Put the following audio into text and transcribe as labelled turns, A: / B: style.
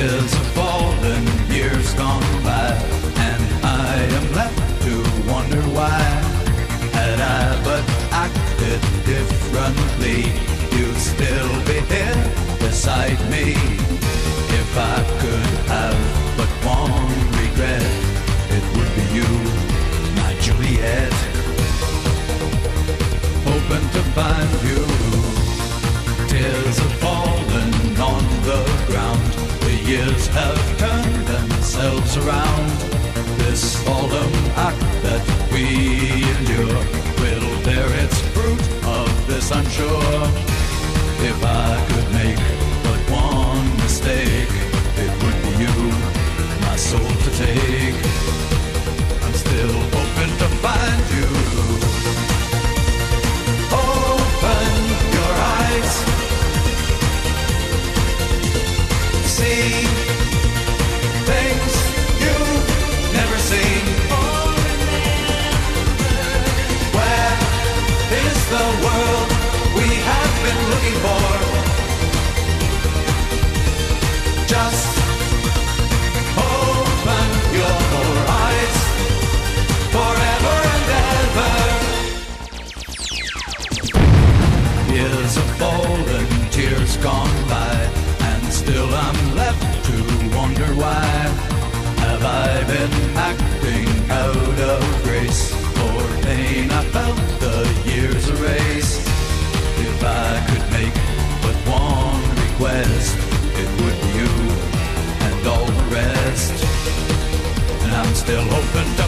A: kids of fallen years gone. ourselves around. This solemn act that we endure will bear its fruit of this, I'm sure. If I could. looking for. Just open your eyes forever and ever. Years have fallen, tears gone by, and still I'm left to wonder why have I been acting. they'll open